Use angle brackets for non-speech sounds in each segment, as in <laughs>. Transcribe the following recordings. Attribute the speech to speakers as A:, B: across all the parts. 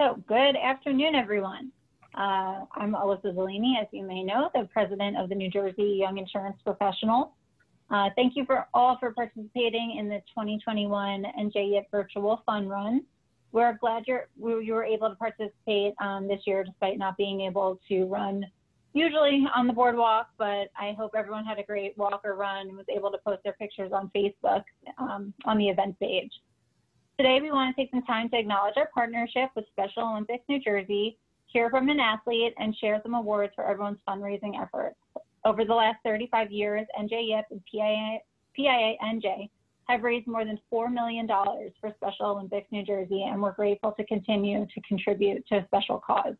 A: So, good afternoon, everyone. Uh, I'm Alyssa Zellini, as you may know, the president of the New Jersey Young Insurance Professionals. Uh, thank you for all for participating in the 2021 NJIP Virtual Fun Run. We're glad you're, you were able to participate um, this year despite not being able to run usually on the boardwalk, but I hope everyone had a great walk or run and was able to post their pictures on Facebook um, on the event page. Today, we want to take some time to acknowledge our partnership with Special Olympics New Jersey, hear from an athlete, and share some awards for everyone's fundraising efforts. Over the last 35 years, NJIP and PIA, PIA have raised more than $4 million for Special Olympics New Jersey, and we're grateful to continue to contribute to a special cause.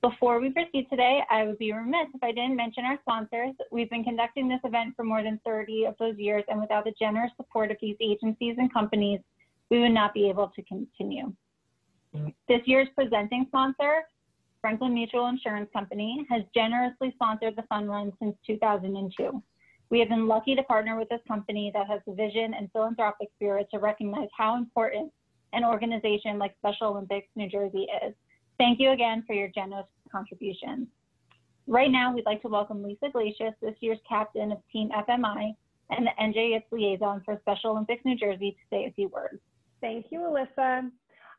A: Before we proceed today, I would be remiss if I didn't mention our sponsors. We've been conducting this event for more than 30 of those years, and without the generous support of these agencies and companies, we would not be able to continue. This year's presenting sponsor, Franklin Mutual Insurance Company, has generously sponsored the fun run since 2002. We have been lucky to partner with this company that has the vision and philanthropic spirit to recognize how important an organization like Special Olympics New Jersey is. Thank you again for your generous contributions. Right now, we'd like to welcome Lisa Glacius, this year's captain of Team FMI and the NJIP liaison for Special Olympics New Jersey to say a few words.
B: Thank you, Alyssa.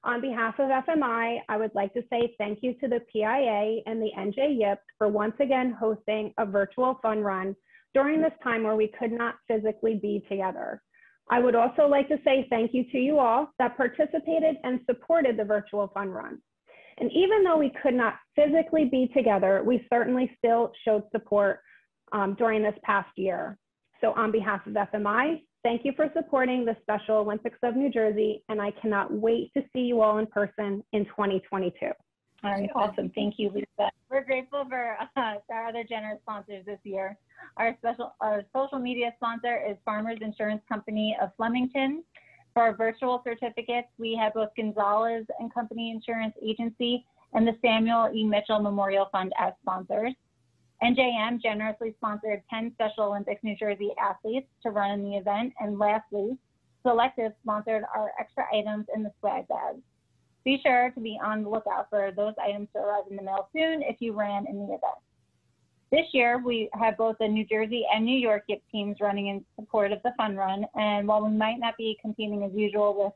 B: On behalf of FMI, I would like to say thank you to the PIA and the NJIP for once again hosting a virtual fun run during this time where we could not physically be together. I would also like to say thank you to you all that participated and supported the virtual fun run. And even though we could not physically be together, we certainly still showed support um, during this past year. So on behalf of FMI, Thank you for supporting the Special Olympics of New Jersey, and I cannot wait to see you all in person in 2022.
A: All right, awesome. Thank you, Lisa. We're grateful for uh, <laughs> our other generous sponsors this year. Our special, our social media sponsor is Farmers Insurance Company of Flemington. For our virtual certificates, we have both Gonzalez and Company Insurance Agency and the Samuel E. Mitchell Memorial Fund as sponsors. NJM generously sponsored 10 Special Olympics New Jersey athletes to run in the event. And lastly, Selective sponsored our extra items in the swag bags. Be sure to be on the lookout for those items to arrive in the mail soon if you ran in the event. This year, we have both the New Jersey and New York YIP teams running in support of the fun run. And while we might not be competing as usual with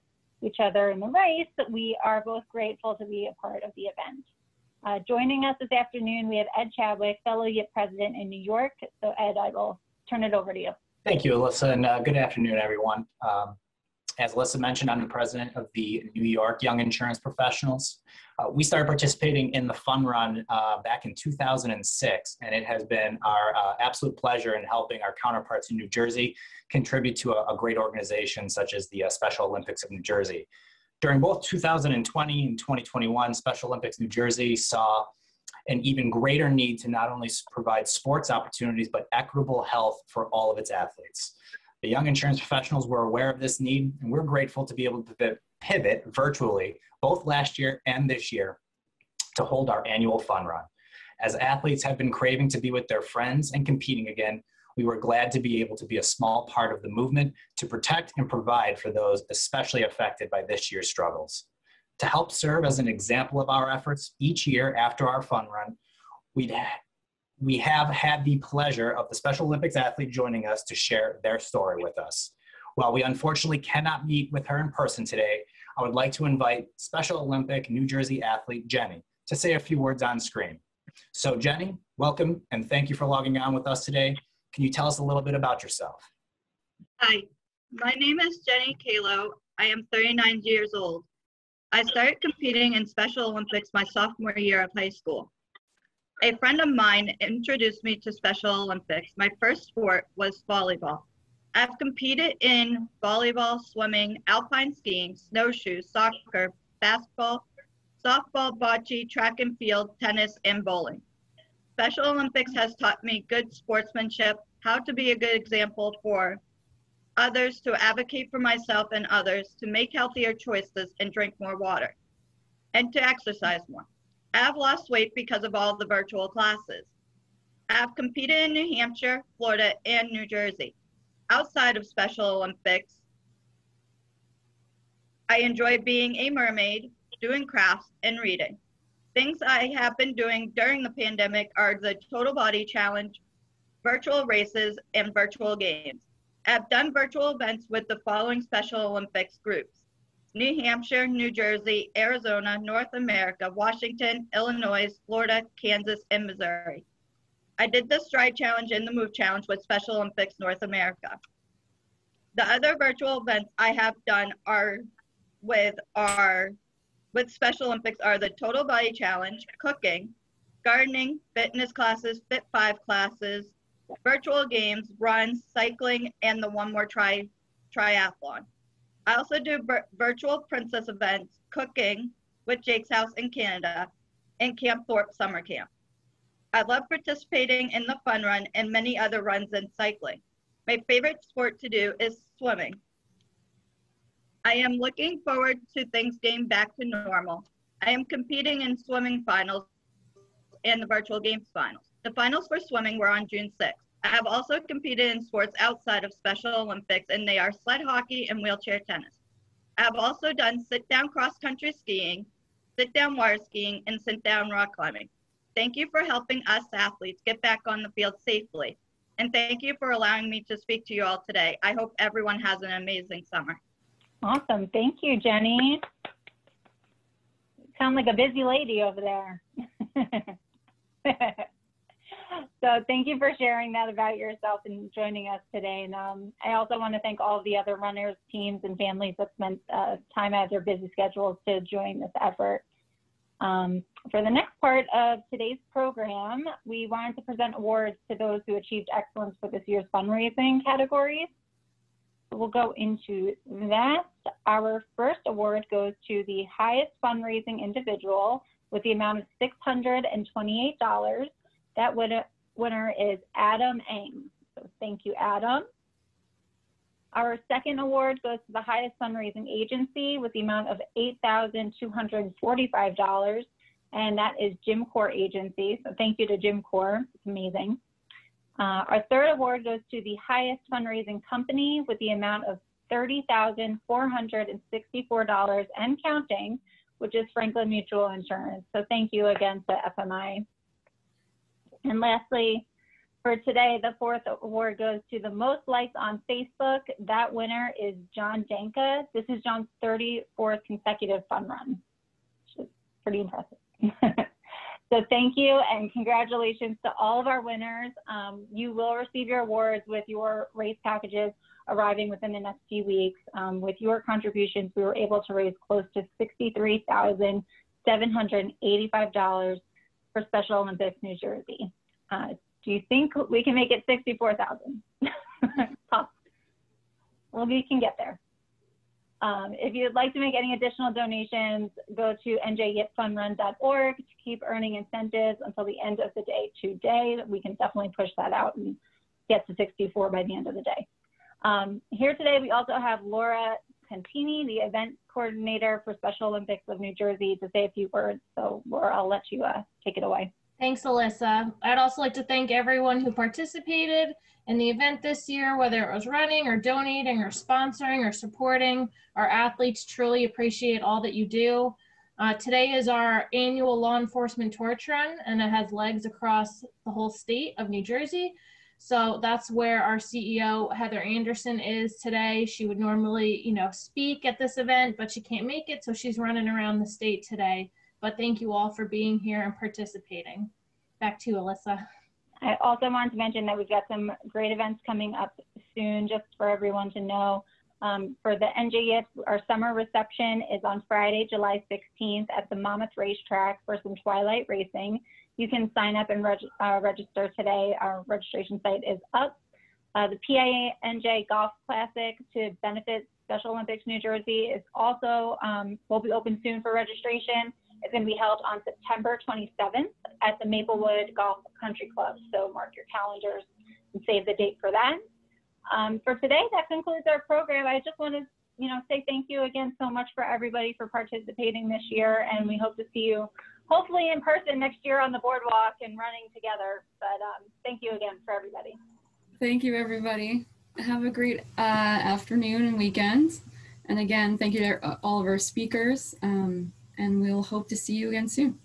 A: each other in the race, we are both grateful to be a part of the event. Uh, joining us this afternoon, we have Ed Chadwick, fellow YIP president in New York. So Ed, I will turn it over to you.
C: Thank you, Alyssa, and uh, good afternoon, everyone. Um, as Alyssa mentioned, I'm the president of the New York Young Insurance Professionals. Uh, we started participating in the fun run uh, back in 2006, and it has been our uh, absolute pleasure in helping our counterparts in New Jersey contribute to a, a great organization such as the uh, Special Olympics of New Jersey. During both 2020 and 2021, Special Olympics New Jersey saw an even greater need to not only provide sports opportunities, but equitable health for all of its athletes. The young insurance professionals were aware of this need, and we're grateful to be able to pivot virtually, both last year and this year, to hold our annual fun run. As athletes have been craving to be with their friends and competing again, we were glad to be able to be a small part of the movement to protect and provide for those especially affected by this year's struggles. To help serve as an example of our efforts, each year after our fun run, we'd we have had the pleasure of the Special Olympics athlete joining us to share their story with us. While we unfortunately cannot meet with her in person today, I would like to invite Special Olympic New Jersey athlete Jenny to say a few words on screen. So Jenny, welcome and thank you for logging on with us today. Can you tell us a little bit about yourself?
D: Hi, my name is Jenny Kalo. I am 39 years old. I started competing in Special Olympics my sophomore year of high school. A friend of mine introduced me to Special Olympics. My first sport was volleyball. I've competed in volleyball, swimming, alpine skiing, snowshoes, soccer, basketball, softball, bocce, track and field, tennis, and bowling. Special Olympics has taught me good sportsmanship, how to be a good example for others, to advocate for myself and others, to make healthier choices and drink more water, and to exercise more. I have lost weight because of all the virtual classes. I have competed in New Hampshire, Florida, and New Jersey. Outside of Special Olympics, I enjoy being a mermaid, doing crafts, and reading. Things I have been doing during the pandemic are the Total Body Challenge, virtual races, and virtual games. I've done virtual events with the following Special Olympics groups New Hampshire, New Jersey, Arizona, North America, Washington, Illinois, Florida, Kansas, and Missouri. I did the Stride Challenge and the Move Challenge with Special Olympics North America. The other virtual events I have done are with our with Special Olympics are the Total Body Challenge, cooking, gardening, fitness classes, Fit 5 classes, virtual games, runs, cycling, and the One More Try triathlon. I also do vir- virtual princess events, cooking with Jake's House in Canada, and Camp Thorpe Summer Camp. I love participating in the fun run and many other runs and cycling. My favorite sport to do is swimming. I am looking forward to things getting back to normal. I am competing in swimming finals and the virtual games finals. The finals for swimming were on June 6th. I have also competed in sports outside of Special Olympics, and they are sled hockey and wheelchair tennis. I have also done sit down cross country skiing, sit down water skiing, and sit down rock climbing. Thank you for helping us athletes get back on the field safely. And thank you for allowing me to speak to you all today. I hope everyone has an amazing summer.
A: Awesome. Thank you, Jenny. Sound like a busy lady over there. <laughs> so thank you for sharing that about yourself and joining us today. And um, I also want to thank all the other runners, teams, and families that spent uh, time out of their busy schedules to join this effort. Um, for the next part of today's program, we wanted to present awards to those who achieved excellence for this year's fundraising categories. We'll go into that. Our first award goes to the highest fundraising individual with the amount of $628. That winner is Adam Eng. So thank you, Adam. Our second award goes to the highest fundraising agency with the amount of $8,245, and that is Jim Core Agency. So thank you to Jim Core. It's amazing. Uh, our third award goes to the highest fundraising company with the amount of $30,464 and counting, which is Franklin Mutual Insurance. So thank you again to FMI. And lastly, for today, the fourth award goes to the most likes on Facebook. That winner is John Danka. This is John's 34th consecutive fun run, which is pretty impressive. <laughs> so thank you and congratulations to all of our winners. Um, you will receive your awards with your race packages arriving within the next few weeks. Um, with your contributions, we were able to raise close to $63,785 for Special Olympics New Jersey. Uh, do you think we can make it 64,000? <laughs> well, we can get there. Um, if you'd like to make any additional donations, go to njyipfunrun.org to keep earning incentives until the end of the day today. We can definitely push that out and get to 64 by the end of the day. Um, here today, we also have Laura Contini, the event coordinator for Special Olympics of New Jersey, to say a few words. So Laura, I'll let you uh, take it away.
E: Thanks, Alyssa. I'd also like to thank everyone who participated in the event this year, whether it was running or donating or sponsoring or supporting. Our athletes truly appreciate all that you do. Uh, today is our annual law enforcement torch run, and it has legs across the whole state of New Jersey. So that's where our CEO, Heather Anderson, is today. She would normally, you know, speak at this event, but she can't make it, so she's running around the state today. But thank you all for being here and participating. Back to you, Alyssa.
A: I also want to mention that we've got some great events coming up soon, just for everyone to know. Um, for the NJIP, our summer reception is on Friday, July 16th at the Monmouth Racetrack for some Twilight Racing. You can sign up and reg uh, register today. Our registration site is up. Uh, the PIA NJ Golf Classic to benefit Special Olympics New Jersey is also um, will be open soon for registration is going to be held on September 27th at the Maplewood Golf Country Club. So mark your calendars and save the date for that. Um, for today, that concludes our program. I just want to, you know, say thank you again so much for everybody for participating this year, and we hope to see you hopefully in person next year on the boardwalk and running together. But um, thank you again for everybody.
F: Thank you, everybody. Have a great uh, afternoon and weekend. And again, thank you to all of our speakers. Um, and we'll hope to see you again soon.